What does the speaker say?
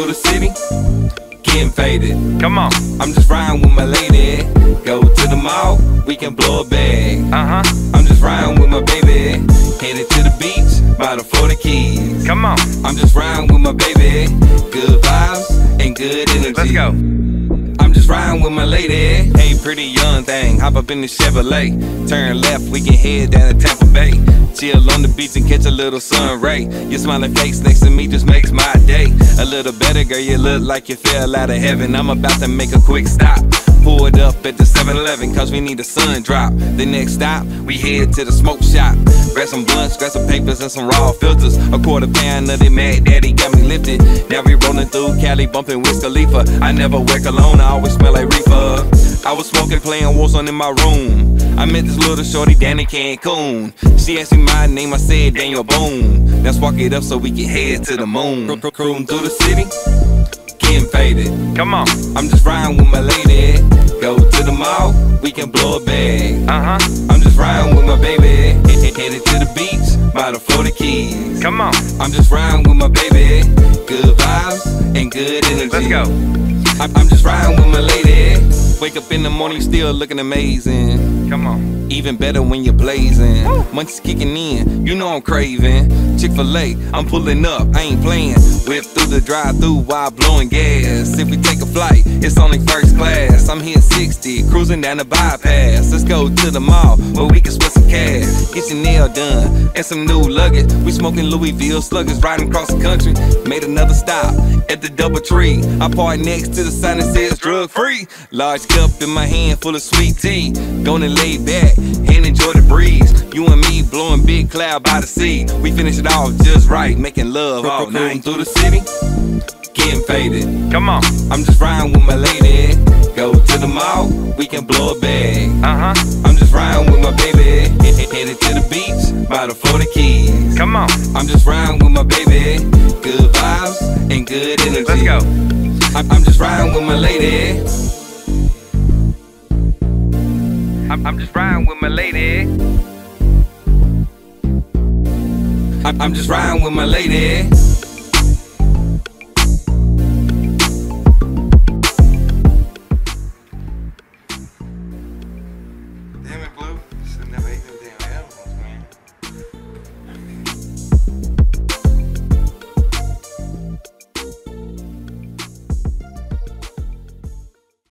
through the city, getting faded. Come on. I'm just riding with my lady. Go to the mall, we can blow a bag. Uh huh. I'm just riding with my baby. Headed to the beach, by for the Keys. Come on. I'm just riding with my baby. Good vibes and good energy. Let's go. Riding with my lady. Eh? Hey, pretty young thing, hop up in the Chevrolet. Turn left, we can head down to Tampa Bay. Chill on the beach and catch a little sun ray. Your smiling face next to me just makes my day. A little better, girl, you look like you fell out of heaven. I'm about to make a quick stop. Pulled up at the 7-Eleven cause we need a sun drop. The next stop, we head to the smoke shop. Grab some blunts, grab some papers and some raw filters. A quarter pound of the Mad Daddy got me lifted. Now we rolling through Cali, bumping Wiz Khalifa. I never wear cologne, I always smell like reefer. I was smoking, playing Warzone in my room. I met this little shorty down in Cancun. She asked me my name, I said Daniel Boone. Let's walk it up so we can head to the moon. Cru- Cruising through the city, getting faded. Come on. I'm just riding with my lady. Go to the mall, we can blow a bag. Uh huh. I'm just riding with my baby. Headed to the beach by the Florida Keys. Come on. I'm just riding with my baby. Good vibes and good energy. Let's go. I'm just riding with my lady. Wake up in the morning, still looking amazing. Come on. Even better when you're blazing. Munchies kicking in, you know I'm craving. Chick fil A, I'm pulling up, I ain't playing. Whip through the drive through while blowing gas. If we take a flight, it's only first class. I'm here 60, cruising down the bypass. Let's go to the mall where we can split cash. Get your nail done and some new luggage. We smoking Louisville sluggers riding across the country. Made another stop at the DoubleTree. I parked next to the sign that says drug free. Large cup in my hand full of sweet tea. Gonna lay back and enjoy the breeze. You and me blowing big cloud by the sea. We finish it off just right, making love all night through the city. Getting faded. Come on. I'm just riding with my lady. Go to the mall, we can blow a bag. Uh huh. I'm just riding with beach by the Keys. Come on. I'm just riding with my baby. Good vibes and good energy. Let's go. I- I'm just riding with my lady. I'm, I'm just riding with my lady. I- I'm just riding with my lady.